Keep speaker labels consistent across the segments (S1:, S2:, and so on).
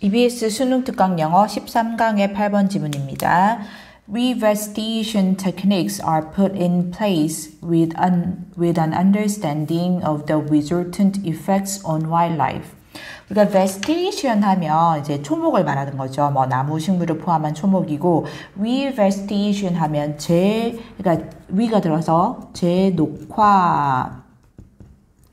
S1: EBS 수능 특강 영어 13강의 8번 지문입니다. Revestigation techniques are put in place with an, with an understanding of the resultant effects on wildlife. 우리가 vestigation 하면 이제 초목을 말하는 거죠. 뭐 나무 식물을 포함한 초목이고 revestigation 하면 재 그러니까 위가 들어서 재녹화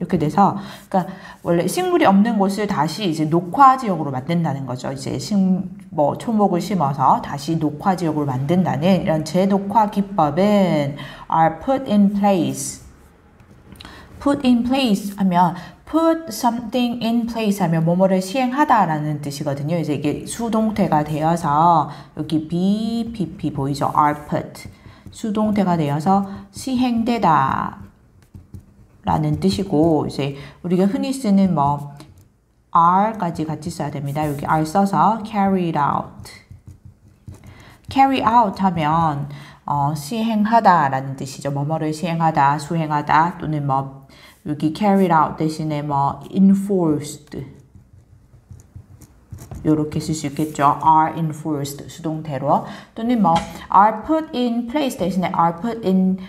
S1: 이렇게 돼서 그러니까 원래 식물이 없는 곳을 다시 이제 녹화 지역으로 만든다는 거죠. 이제 식뭐 초목을 심어서 다시 녹화 지역으로 만든다는 이런 재녹화 기법은 are put in place. put in place 하면 put something in place 하면 뭐뭐를 시행하다라는 뜻이거든요. 이제 이게 수동태가 되어서 여기 be, pp 보이죠? are put 수동태가 되어서 시행되다 라는 뜻이고 이제 우리가 흔히 쓰는 뭐 are까지 같이 써야 됩니다. 여기 are 써서 carried out. carry out 하면 어, 시행하다 라는 뜻이죠. 뭐뭐를 시행하다, 수행하다 또는 뭐 여기 carried out 대신에 뭐 enforced 이렇게 쓸 수 있겠죠. are enforced 수동태로 또는 뭐 are put in place 대신에 are put in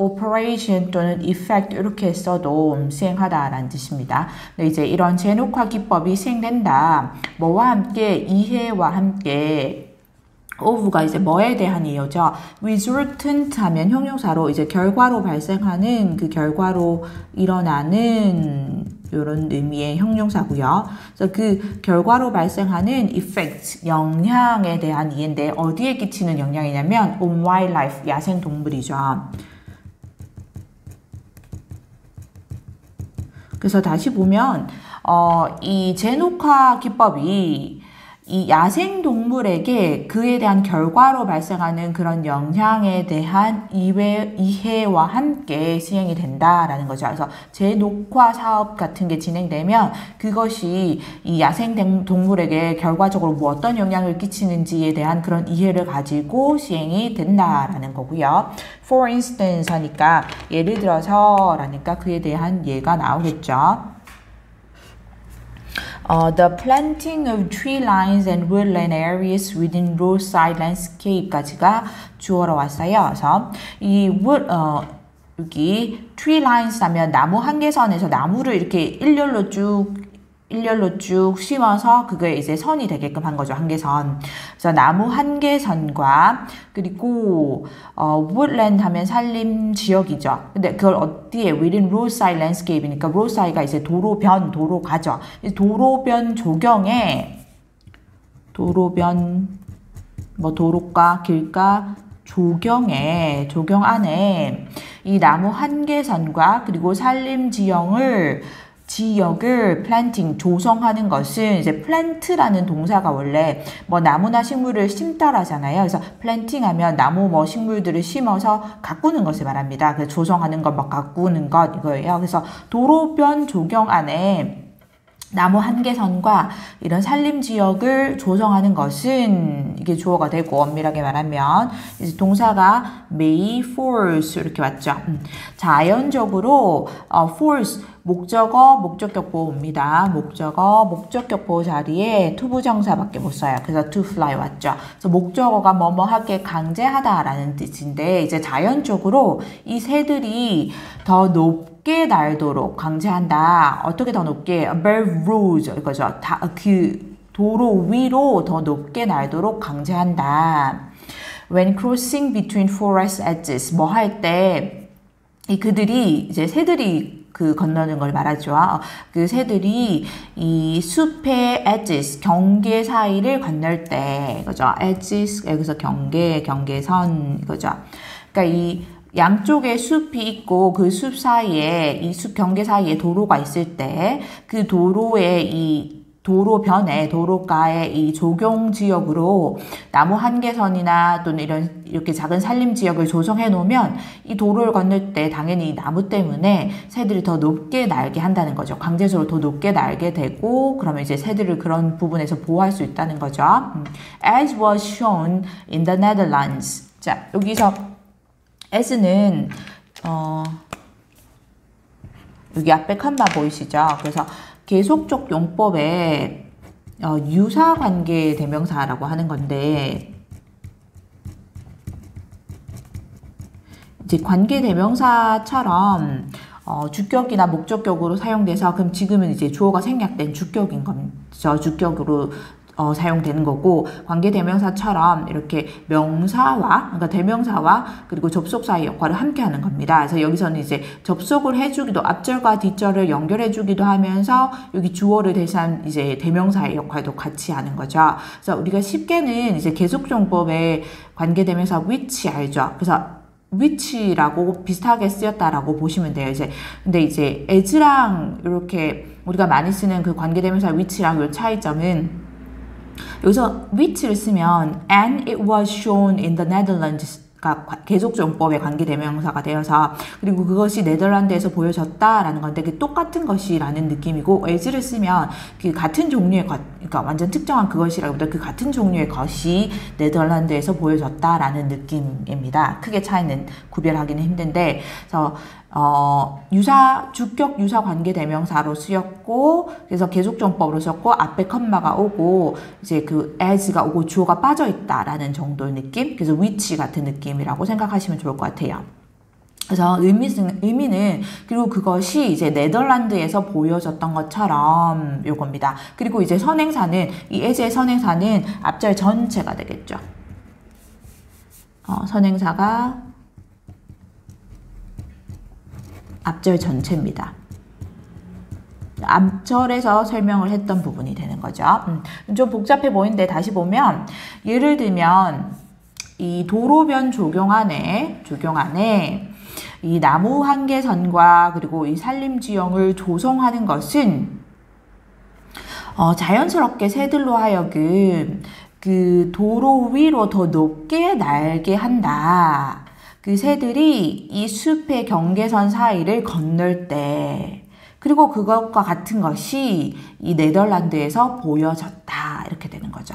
S1: operation 또는 effect 이렇게 써도 시행하다라는 뜻입니다. 네, 이제 이런 재녹화 기법이 시행된다. 뭐와 함께 이해와 함께 of가 이제 뭐에 대한 이유죠. resultant 하면 형용사로 이제 결과로 발생하는 그 결과로 일어나는 이런 의미의 형용사고요. 그래서 그 결과로 발생하는 effect, 영향에 대한 이해인데 어디에 끼치는 영향이냐면 on wildlife, 야생 동물이죠. 그래서 다시 보면 어, 이 제녹화 기법이 이 야생 동물에게 그에 대한 결과로 발생하는 그런 영향에 대한 이해, 이해와 함께 시행이 된다라는 거죠. 그래서 재녹화 사업 같은 게 진행되면 그것이 이 야생 동물에게 결과적으로 뭐 어떤 영향을 끼치는지에 대한 그런 이해를 가지고 시행이 된다라는 거고요. For instance 하니까 예를 들어서 라니까 그에 대한 예가 나오겠죠. Uh, the planting of tree lines and woodland areas within roadside landscape까지가 주어로 왔어요. 그래서 이 wood, 어, 여기 tree lines 하면 나무 한계선에서 나무를 이렇게 일렬로 쭉 일렬로 쭉 심어서 그게 이제 선이 되게끔 한 거죠. 한계선. 그래서 나무 한계선과 그리고 어, woodland 하면 산림 지역이죠. 근데 그걸 어디에 within roadside landscape이니까 roadside가 이제 도로변, 도로가죠. 도로변 조경에 도로변 뭐 도로가 길가 조경에 조경 안에 이 나무 한계선과 그리고 산림 지형을 지역을 planting 조성하는 것은 이제 plant라는 동사가 원래 뭐 나무나 식물을 심다라잖아요. 그래서 planting 하면 나무 뭐 식물들을 심어서 가꾸는 것을 말합니다. 그 조성하는 것, 뭐 가꾸는 것 이거예요. 그래서 도로변 조경 안에 나무 한계선과 이런 산림 지역을 조성하는 것은 이게 주어가 되고 엄밀하게 말하면 이제 동사가 may force 이렇게 왔죠. 음. 자연적으로 어, force 목적어 목적격 보어입니다. 목적어 목적격 보어 자리에 to부정사밖에 못 써요. 그래서 to fly 왔죠. 그래서 목적어가 뭐뭐하게 강제하다라는 뜻인데 이제 자연적으로 이 새들이 더 높. 높게 날도록 강제한다. 어떻게 더 높게? above roads 이거죠. 다, 그 도로 위로 더 높게 날도록 강제한다. When crossing between forest edges 뭐 할 때 이 그들이 이제 새들이 그 건너는 걸 말하죠. 그 새들이 이 숲의 edges 경계 사이를 건널 때 그죠? edges 여기서 경계 경계선 이거죠. 그러니까 이 양쪽에 숲이 있고 그 숲 사이에 이 숲 경계 사이에 도로가 있을 때 그 도로에 이 도로변에 도로가에 이 조경 지역으로 나무 한계선이나 또는 이런 이렇게 작은 산림 지역을 조성해 놓으면 이 도로를 건널 때 당연히 이 나무 때문에 새들이 더 높게 날게 한다는 거죠. 강제적으로 더 높게 날게 되고 그러면 이제 새들을 그런 부분에서 보호할 수 있다는 거죠. 음. As was shown in the Netherlands. 자, 여기서 as는 어, 여기 앞에 칸마 보이시죠? 그래서 계속적 용법에 어, 유사 관계 대명사라고 하는 건데 이제 관계 대명사처럼 어, 주격이나 목적격으로 사용돼서 그럼 지금은 이제 주어가 생략된 주격인 거죠. 주격으로 어, 사용되는 거고 관계 대명사처럼 이렇게 명사와 그러니까 대명사와 그리고 접속사의 역할을 함께 하는 겁니다. 그래서 여기서는 이제 접속을 해주기도 앞절과 뒷절을 연결해주기도 하면서 여기 주어를 대신한 이제 대명사의 역할도 같이 하는 거죠. 그래서 우리가 쉽게는 이제 계속정법의 관계 대명사 which 알죠? 그래서 위치라고 비슷하게 쓰였다라고 보시면 돼요. 이제 근데 이제 as랑 이렇게 우리가 많이 쓰는 그 관계대명사 위치랑 요 차이점은 여기서 which를 쓰면 and it was shown in the Netherlands 가 계속정법의 관계대명사가 되어서 그리고 그것이 네덜란드에서 보여졌다라는 건데 그 똑같은 것이라는 느낌이고 as를 쓰면 그 같은 종류의 것 그러니까 완전 특정한 그것이라기보다 그 같은 종류의 것이 네덜란드에서 보여졌다라는 느낌입니다. 크게 차이는 구별하기는 힘든데 그래서 어, 유사, 주격 유사 관계 대명사로 쓰였고, 그래서 계속정법으로 썼고, 앞에 컴마가 오고, 이제 그 as가 오고 주어가 빠져 있다라는 정도의 느낌? 그래서 which 같은 느낌이라고 생각하시면 좋을 것 같아요. 그래서 의미는, 의미는, 그리고 그것이 이제 네덜란드에서 보여졌던 것처럼 요겁니다. 그리고 이제 선행사는, 이 as의 선행사는 앞절 전체가 되겠죠. 어, 선행사가 앞절 전체입니다. 앞절에서 설명을 했던 부분이 되는 거죠. 음, 좀 복잡해 보이는데 다시 보면 예를 들면 이 도로변 조경안에 조경안에 이 나무 한계선과 그리고 이 산림지형을 조성하는 것은 어, 자연스럽게 새들로 하여금 그 도로 위로 더 높게 날게 한다. 그 새들이 이 숲의 경계선 사이를 건널 때 그리고 그것과 같은 것이 이 네덜란드에서 보여졌다. 이렇게 되는 거죠.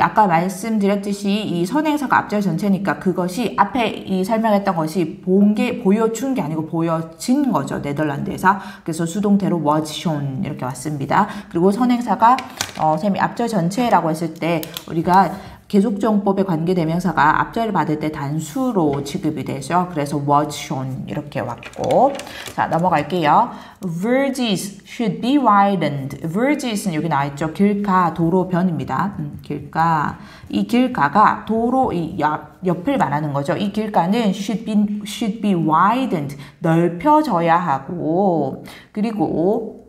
S1: 아까 말씀드렸듯이 이 선행사가 앞절 전체니까 그것이 앞에 이 설명했던 것이 본 게, 보여준 게 아니고 보여진 거죠. 네덜란드에서. 그래서 수동태로 was shown 이렇게 왔습니다. 그리고 선행사가, 어, 쌤이 앞절 전체라고 했을 때 우리가 계속정법의 관계대명사가 앞자를 받을 때 단수로 취급이 되죠. 그래서 was shown 이렇게 왔고 자 넘어갈게요. Verges should be widened. Verges는 여기 나와있죠. 길가, 도로변입니다. 음, 길가. 이 길가가 도로 이 옆, 옆을 말하는 거죠. 이 길가는 should be, should be widened. 넓혀져야 하고 그리고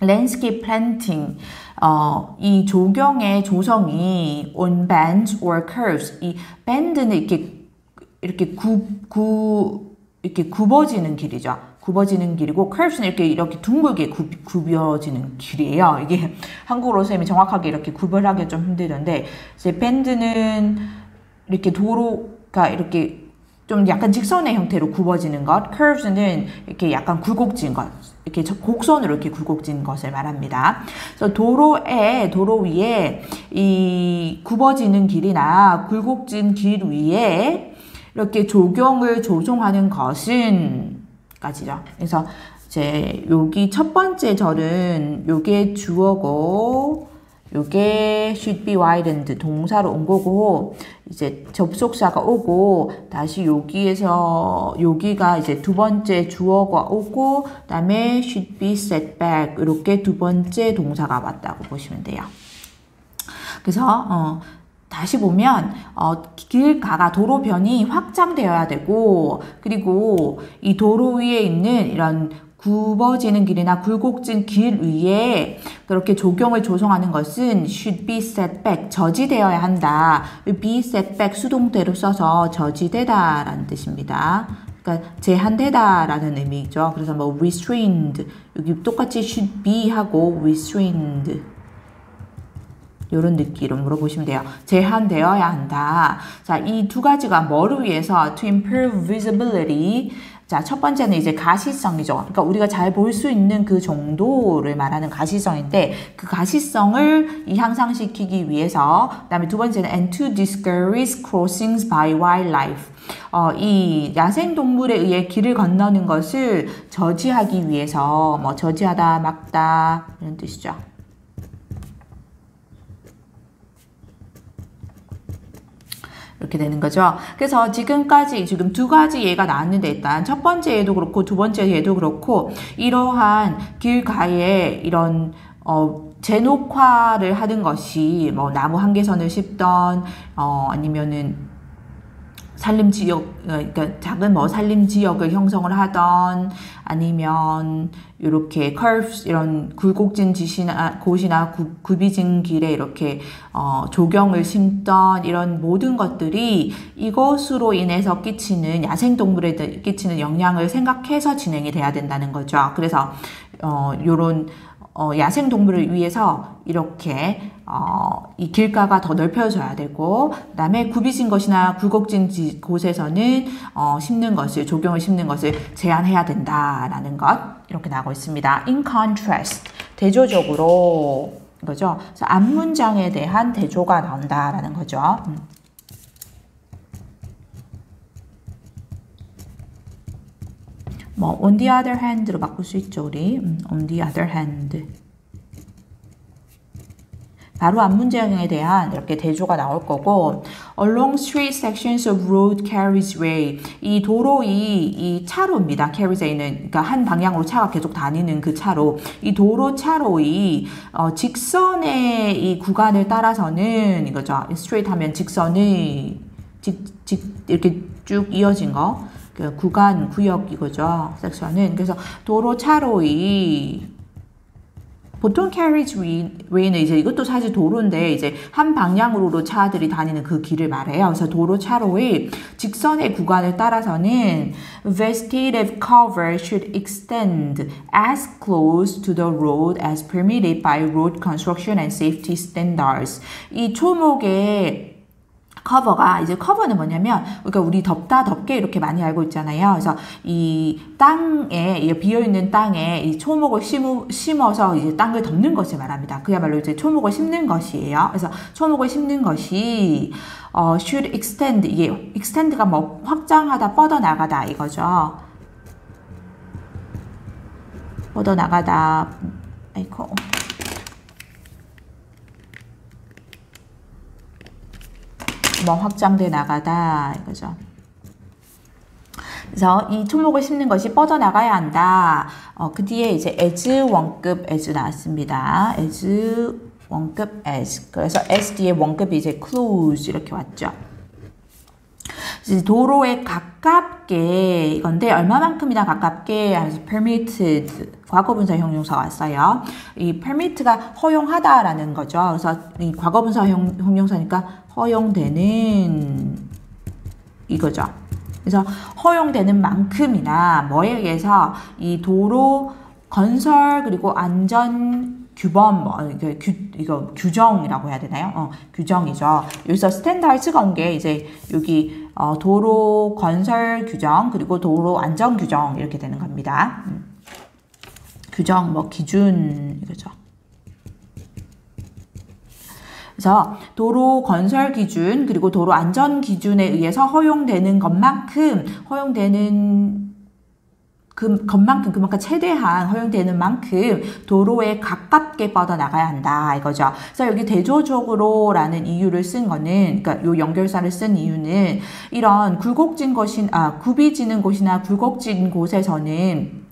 S1: landscape planting 어, 이 조경의 조성이 on bands or curves. 이 band는 이렇게 이렇게 구, 구 이렇게 굽어지는 길이죠. 굽어지는 길이고 curves는 이렇게 이렇게 둥글게 구, 굽어지는 길이에요. 이게 한국어로 쌤이 정확하게 이렇게 구별하기 좀 힘들던데 이제 밴드는 이렇게 도로가 이렇게 좀 약간 직선의 형태로 굽어지는 것, curves는 이렇게 약간 굴곡진 것, 이렇게 곡선으로 이렇게 굴곡진 것을 말합니다. 그래서 도로에 도로 위에 이 굽어지는 길이나 굴곡진 길 위에 이렇게 조경을 조종하는 것은 까지죠. 그래서 이제 여기 첫 번째 절은 요게 주어고 요게 should be widened 동사로 온 거고 이제 접속사가 오고 다시 여기에서 여기가 이제 두 번째 주어가 오고 그다음에 should be set back 이렇게 두 번째 동사가 왔다고 보시면 돼요. 그래서 어 다시 보면 어, 길가가 도로변이 확장되어야 되고 그리고 이 도로 위에 있는 이런 굽어지는 길이나 굴곡진 길 위에 그렇게 조경을 조성하는 것은 should be set back, 저지되어야 한다. be set back 수동태로 써서 저지되다라는 뜻입니다. 그러니까 제한되다라는 의미죠. 그래서 뭐 restrained 여기 똑같이 should be 하고 restrained 이런 느낌으로 보시면 돼요. 제한되어야 한다. 자, 이 두 가지가 뭐를 위해서 to improve visibility 자, 첫 번째는 이제 가시성이죠. 그러니까 우리가 잘 볼 수 있는 그 정도를 말하는 가시성인데 그 가시성을 이 향상시키기 위해서 그다음에 두 번째는 and to discourage crossings by wildlife. 어, 이 야생 동물에 의해 길을 건너는 것을 저지하기 위해서 뭐 저지하다, 막다 이런 뜻이죠. 이렇게 되는 거죠. 그래서 지금까지 지금 두 가지 예가 나왔는데 일단 첫 번째 예도 그렇고 두 번째 예도 그렇고 이러한 길가에 이런 어 제녹화를 하는 것이 뭐 나무 한계선을 씹던 어 아니면은 산림 지역, 어, 그러니까 작은 뭐 산림 지역을 형성을 하던 아니면 이렇게 curves 이런 굴곡진 지시나 곳이나 구, 굽이진 길에 이렇게 어, 조경을 심던 이런 모든 것들이 이것으로 인해서 끼치는 야생 동물에 끼치는 영향을 생각해서 진행이 돼야 된다는 거죠. 그래서 어, 요런 어, 야생 동물을 위해서 이렇게 어, 이 길가가 더 넓혀져야 되고 그다음에 굽이진 것이나 굴곡진 곳에서는 어, 심는 것을 조경을 심는 것을 제한해야 된다라는 것 이렇게 나오고 있습니다. In contrast 대조적으로 이거죠. 그래서 앞문장에 대한 대조가 나온다라는 거죠. 음. 뭐 on the other hand로 바꿀 수 있죠 우리. 음, on the other hand. 바로 앞문장에 대한 이렇게 대조가 나올 거고 along street sections of road carriageway 이 도로 이 이 차로입니다. carriageway는 그러니까 한 방향으로 차가 계속 다니는 그 차로. 이 도로 차로이 어, 직선의 이 구간을 따라서는 이거죠. straight 하면 직선의 직, 직 이렇게 쭉 이어진 거. 그 구간, 구역 이거죠. 섹션은. 그래서 도로 차로이 보통 carriage way는 이제 이것도 사실 도로인데 이제 한 방향으로 차들이 다니는 그 길을 말해요. 그래서 도로 차로의 직선의 구간을 따라서는 vegetative cover should extend as close to the road as permitted by road construction and safety standards. 이 초목의 커버가 이제 커버는 뭐냐면 그러니까 우리 덥다 덥게 이렇게 많이 알고 있잖아요. 그래서 이 땅에 비어 있는 땅에 이 초목을 심우, 심어서 이제 땅을 덮는 것을 말합니다. 그야말로 이제 초목을 심는 것이에요. 그래서 초목을 심는 것이 어, should extend 이게 extend가 뭐 확장하다 뻗어 나가다 이거죠. 뻗어 나가다 아이 고뭐 확장돼 나가다 이거죠. 그래서 이 초목을 심는 것이 뻗어나가야 한다. 어, 그 뒤에 이제 as 원급 as 나왔습니다. as 원급 as. 그래서 as 뒤에 원급이 이제 close 이렇게 왔죠. 도로에 가깝 게 이건데 얼마만큼이나 가깝게 하면서 permitted 과거분사 형용사 왔어요. 이 permit가 허용하다라는 거죠. 그래서 이 과거분사 형, 형용사니까 허용되는 이거죠. 그래서 허용되는 만큼이나 뭐에 의해서 이 도로 건설 그리고 안전 규범 뭐 이거 규 이거 규정이라고 해야 되나요? 어, 규정이죠. 여기서 standard 건게 이제 여기 어, 도로 건설 규정 그리고 도로 안전 규정 이렇게 되는 겁니다. 음. 규정 뭐 기준 이거죠. 그래서 도로 건설 기준 그리고 도로 안전 기준에 의해서 허용되는 것만큼 허용되는 그 것만큼 그만큼 최대한 허용되는 만큼 도로에 가깝게 뻗어 나가야 한다 이거죠. 그래서 여기 대조적으로라는 이유를 쓴 거는 그러니까 요 연결사를 쓴 이유는 이런 굴곡진 곳이 아 굽이지는 곳이나 굴곡진 곳에서는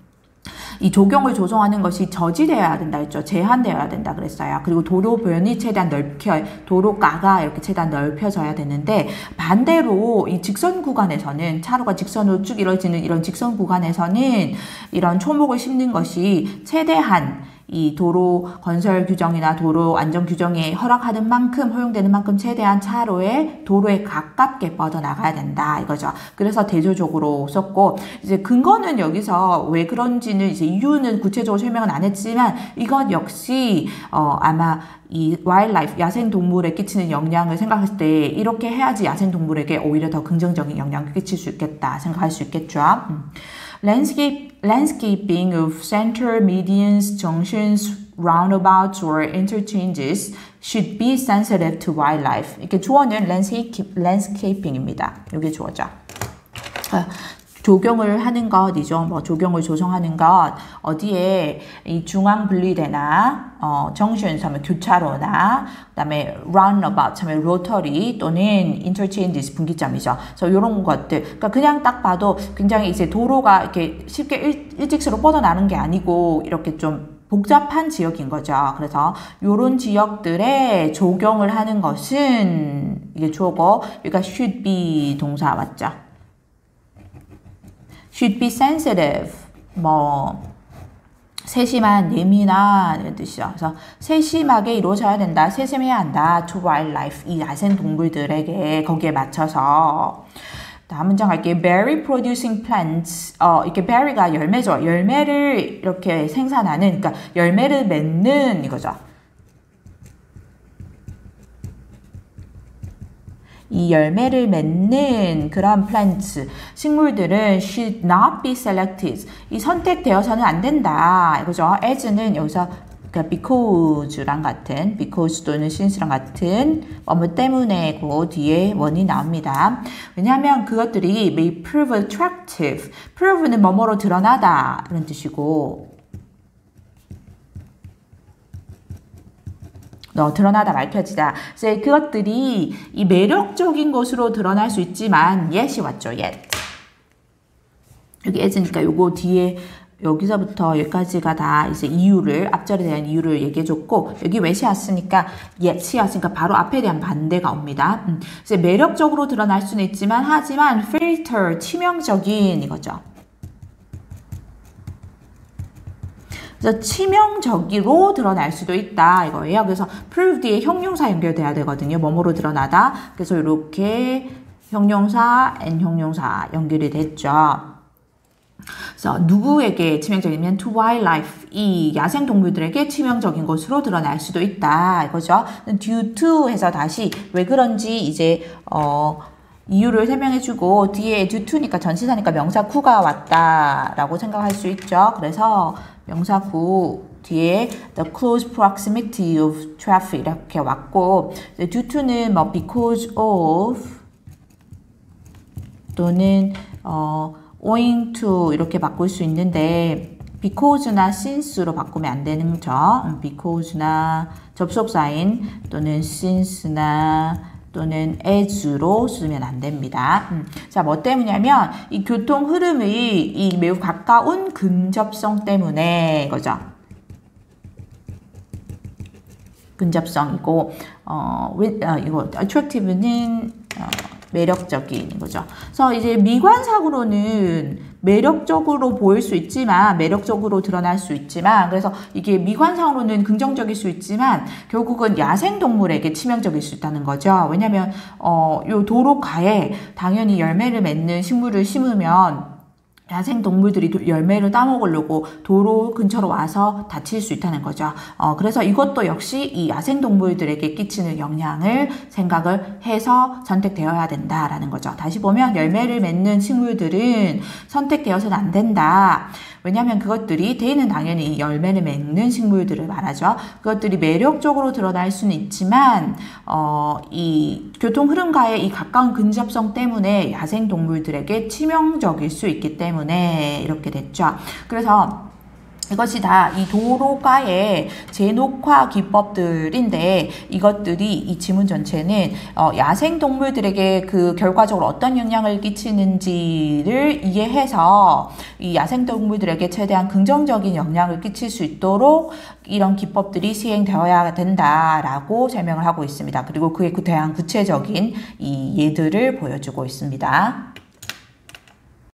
S1: 이 조경을 조성하는 것이 저지되어야 된다 했죠. 제한되어야 된다 그랬어요. 그리고 도로 변이 최대한 넓혀 도로가가 이렇게 최대한 넓혀져야 되는데 반대로 이 직선 구간에서는 차로가 직선으로 쭉 이루어지는 이런 직선 구간에서는 이런 초목을 심는 것이 최대한 이 도로 건설 규정이나 도로 안전 규정에 허락하는 만큼 허용되는 만큼 최대한 차로에 도로에 가깝게 뻗어 나가야 된다 이거죠. 그래서 대조적으로 썼고 이제 근거는 여기서 왜 그런지는 이제 이유는 구체적으로 설명은 안 했지만 이건 역시 어 아마 이 와일라이프 야생 동물에 끼치는 영향을 생각했을 때 이렇게 해야지 야생 동물에게 오히려 더 긍정적인 영향을 끼칠 수 있겠다 생각할 수 있겠죠. 음. landscape landscaping of center medians, junctions, roundabouts, or interchanges should be sensitive to wildlife. 이렇게 주어는 landscape, landscaping입니다. 이게 주어죠. 조경을 하는 것이죠. 뭐 조경을 조성하는 것 어디에 이 중앙 분리대나 어, 정션 하면 교차로나 그다음에 roundabout 하면 로터리 또는 interchanges 분기점이죠. 그래서 이런 것들 그러니까 그냥 딱 봐도 굉장히 이제 도로가 이렇게 쉽게 일, 일직선으로 뻗어나는 게 아니고 이렇게 좀 복잡한 지역인 거죠. 그래서 이런 지역들에 조경을 하는 것은 이게 주어고 여기가 should be 동사 맞죠? Should be sensitive. 뭐 세심한, 예민한 이런 뜻이죠. 그래서 세심하게 이루어져야 된다, 세심해야 한다. to wildlife 이 야생 동물들에게 거기에 맞춰서 다음 문장 갈게요. berry producing plants. 어, 이렇게 berry가 열매죠. 열매를 이렇게 생산하는, 그러니까 열매를 맺는 이거죠. 이 열매를 맺는 그런 plants, 식물들은 should not be selected. 이 선택되어서는 안 된다. 이거죠. as는 여기서 그러니까 because랑 같은 because 또는 since랑 같은 뭐뭐 때문에고 뒤에 원이 나옵니다. 왜냐하면 그것들이 may prove attractive. prove는 뭐뭐로 드러나다 이런 뜻이고 드러나다 밝혀지다. 그래서 그것들이 이 매력적인 것으로 드러날 수 있지만 yet이 왔죠. yet. 여기 as니까 요거 뒤에 여기서부터 여기까지가 다 이제 이유를 앞절에 대한 이유를 얘기해줬고 여기 wet이 왔으니까 yet이 왔으니까 바로 앞에 대한 반대가 옵니다. 음, 이제 매력적으로 드러날 수는 있지만 하지만 filter 치명적인 이거죠. 그래서 치명적으로 드러날 수도 있다 이거예요. 그래서 prove 뒤에 형용사 연결돼야 되거든요. 뭐뭐로 드러나다. 그래서 이렇게 형용사, n 형용사 연결이 됐죠. 그래서 누구에게 치명적이면 to wildlife 이 야생 동물들에게 치명적인 것으로 드러날 수도 있다 이거죠. due to 해서 다시 왜 그런지 이제 어 이유를 설명해주고 뒤에 due to니까 전치사니까 명사 구가 왔다라고 생각할 수 있죠. 그래서 명사 구 뒤에 the close proximity of traffic 이렇게 왔고 due to는 뭐 because of 또는 어, owing to 이렇게 바꿀 수 있는데 because나 since로 바꾸면 안 되는 거죠. because나 접속사인 또는 since나 또는 as로 쓰면 안 됩니다. 음. 자, 뭐 때문이냐면 이 교통 흐름의 이 매우 가까운 근접성 때문에 거죠. 근접성이고 어, 어 이거 attractive는 어, 매력적인 거죠. 그래서 이제 미관상으로는 매력적으로 보일 수 있지만 매력적으로 드러날 수 있지만 그래서 이게 미관상으로는 긍정적일 수 있지만 결국은 야생 동물에게 치명적일 수 있다는 거죠. 왜냐하면 어, 요 도로가에 당연히 열매를 맺는 식물을 심으면 야생 동물들이 열매를 따먹으려고 도로 근처로 와서 다칠 수 있다는 거죠. 어, 그래서 이것도 역시 이 야생 동물들에게 끼치는 영향을 생각을 해서 선택되어야 된다라는 거죠. 다시 보면 열매를 맺는 식물들은 선택되어서는 안 된다. 왜냐하면 그것들이 대는 당연히 열매를 맺는 식물들을 말하죠. 그것들이 매력적으로 드러날 수는 있지만 어, 이 교통 흐름과의 이 가까운 근접성 때문에 야생 동물들에게 치명적일 수 있기 때문에 이렇게 됐죠. 그래서 이것이 다 이 도로가의 제녹화 기법들인데 이것들이 이 지문 전체는 어, 야생 동물들에게 그 결과적으로 어떤 영향을 끼치는지를 이해해서 이 야생 동물들에게 최대한 긍정적인 영향을 끼칠 수 있도록 이런 기법들이 시행되어야 된다라고 설명을 하고 있습니다. 그리고 그에 대한 구체적인 이 예들을 보여주고 있습니다.